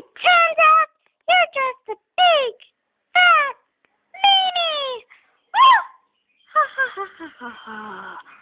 Hey, Turdock, you're just a big, fat meanie! ha ha ha ha ha.